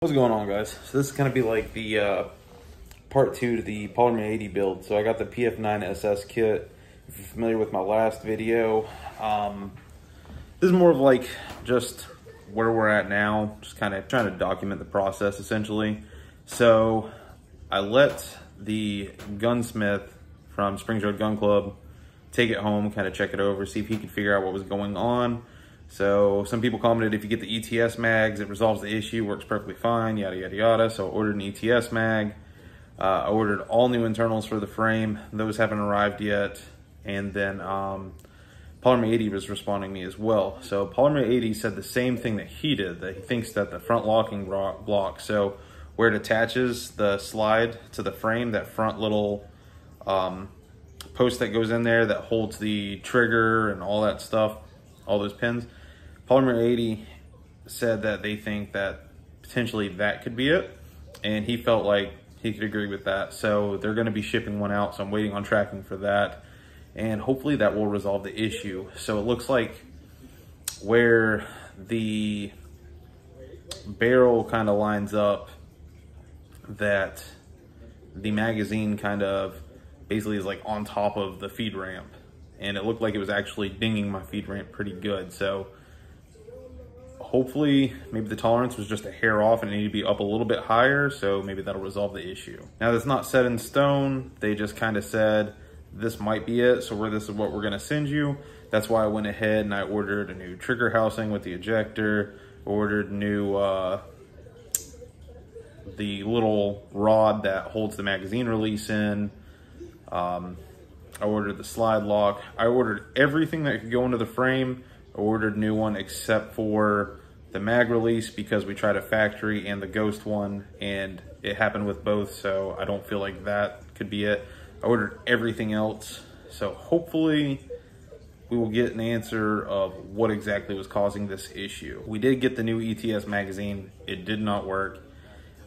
What's going on guys? So this is going to be like the uh, part two to the Polymer 80 build. So I got the PF9 SS kit. If you're familiar with my last video, um, this is more of like just where we're at now, just kind of trying to document the process essentially. So I let the gunsmith from Springs Road Gun Club take it home, kind of check it over, see if he could figure out what was going on. So some people commented if you get the ETS mags, it resolves the issue, works perfectly fine, yada, yada, yada. So I ordered an ETS mag. Uh, I ordered all new internals for the frame. Those haven't arrived yet. And then um, Polymer 80 was responding me as well. So Polymer 80 said the same thing that he did, that he thinks that the front locking block, so where it attaches the slide to the frame, that front little um, post that goes in there that holds the trigger and all that stuff, all those pins. Polymer 80 said that they think that potentially that could be it. And he felt like he could agree with that. So they're going to be shipping one out. So I'm waiting on tracking for that. And hopefully that will resolve the issue. So it looks like where the barrel kind of lines up that the magazine kind of basically is like on top of the feed ramp and it looked like it was actually dinging my feed ramp pretty good so hopefully maybe the tolerance was just a hair off and it needed to be up a little bit higher so maybe that'll resolve the issue now that's not set in stone they just kind of said this might be it so where this is what we're going to send you that's why i went ahead and i ordered a new trigger housing with the ejector ordered new uh, the little rod that holds the magazine release in um, I ordered the slide lock. I ordered everything that could go into the frame. I ordered new one except for the mag release because we tried a factory and the ghost one and it happened with both so I don't feel like that could be it. I ordered everything else so hopefully we will get an answer of what exactly was causing this issue. We did get the new ETS magazine. It did not work.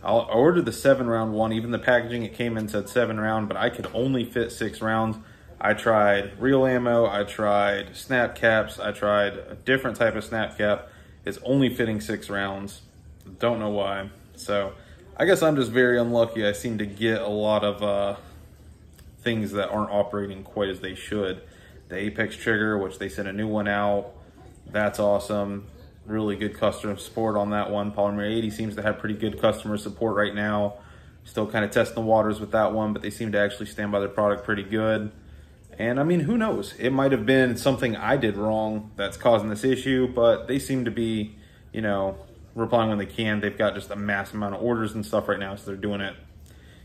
I ordered the seven round one. Even the packaging it came in said seven round, but I could only fit six rounds. I tried real ammo. I tried snap caps. I tried a different type of snap cap. It's only fitting six rounds. Don't know why. So I guess I'm just very unlucky. I seem to get a lot of uh, things that aren't operating quite as they should. The Apex trigger, which they sent a new one out. That's awesome really good customer support on that one. Polymer 80 seems to have pretty good customer support right now. Still kind of testing the waters with that one, but they seem to actually stand by their product pretty good. And I mean, who knows? It might have been something I did wrong that's causing this issue, but they seem to be, you know, replying when they can. They've got just a mass amount of orders and stuff right now, so they're doing it,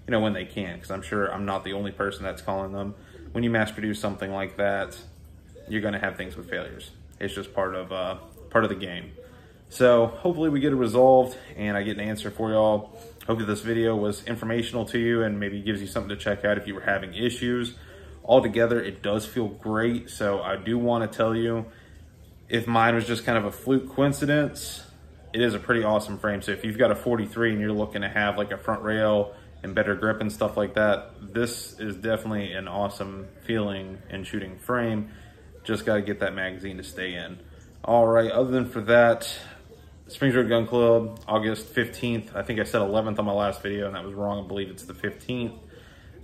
you know, when they can, because I'm sure I'm not the only person that's calling them. When you mass produce something like that, you're going to have things with failures. It's just part of uh, part of the game. So hopefully we get it resolved and I get an answer for y'all. Hopefully this video was informational to you and maybe gives you something to check out if you were having issues. Altogether, it does feel great. So I do want to tell you, if mine was just kind of a fluke coincidence, it is a pretty awesome frame. So if you've got a 43 and you're looking to have like a front rail and better grip and stuff like that, this is definitely an awesome feeling and shooting frame. Just got to get that magazine to stay in. All right, other than for that, Springs Road Gun Club, August 15th. I think I said 11th on my last video, and that was wrong. I believe it's the 15th.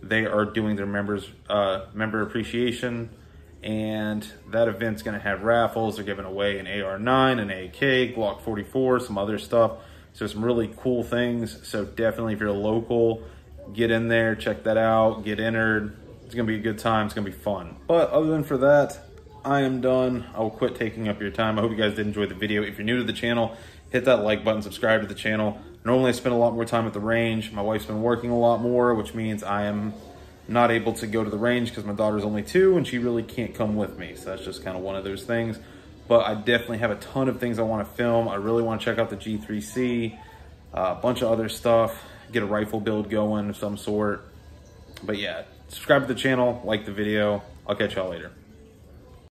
They are doing their members uh, member appreciation, and that event's going to have raffles. They're giving away an AR-9, an AK, Glock 44, some other stuff. So some really cool things. So definitely, if you're local, get in there, check that out, get entered. It's going to be a good time. It's going to be fun. But other than for that, I am done. I will quit taking up your time. I hope you guys did enjoy the video. If you're new to the channel, hit that like button, subscribe to the channel. Normally I spend a lot more time at the range. My wife's been working a lot more, which means I am not able to go to the range because my daughter's only two and she really can't come with me. So that's just kind of one of those things. But I definitely have a ton of things I want to film. I really want to check out the G3C, uh, a bunch of other stuff, get a rifle build going of some sort. But yeah, subscribe to the channel, like the video. I'll catch y'all later.